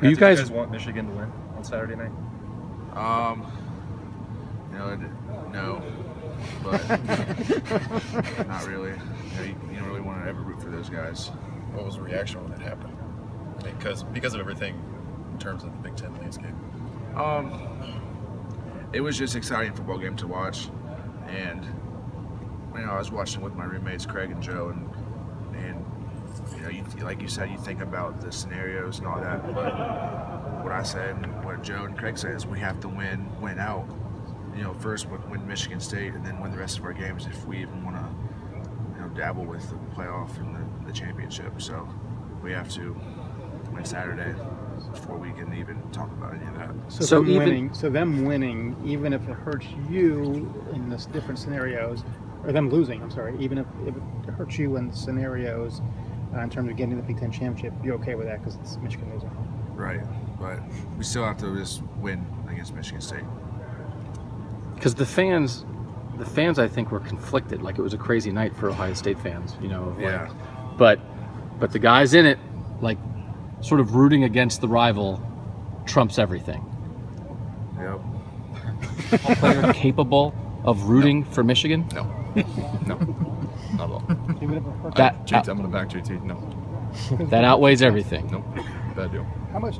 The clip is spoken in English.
Who you guys? do you guys want Michigan to win on Saturday night? Um, you know, it- no, but not really. You, know, you, you don't really want to ever root for those guys. What was the reaction when that happened? Because because of everything in terms of the Big Ten landscape. Um, it was just exciting football game to watch, and you know, I was watching with my roommates Craig and Joe, and and you know, you, like you said, you think about the scenarios and all that, but what I said and what Joe and Craig said is we have to win, win out. You know, first win, win Michigan State, and then win the rest of our games if we even want to, you know, dabble with the playoff and the, the championship. So we have to win Saturday before we can even talk about any of that. So, So them even- winning, so them winning, even if it hurts you in this different scenarios, or them losing, I'm sorry, even if, if it hurts you in scenarios uh, in terms of getting the Big Ten championship, you're okay with that because it's Michigan losing. Right, but we still have to just win against Michigan State. because the fans the fans i think were conflicted like it was a crazy night for ohio state fans you know like- Yeah. but but the guys in it like sort of rooting against the rival trumps everything Yep. player capable of rooting for michigan No, no, not at all. Even if it hurts, That- JT, I'm gonna back JT. No, that outweighs everything nope, bad deal. how much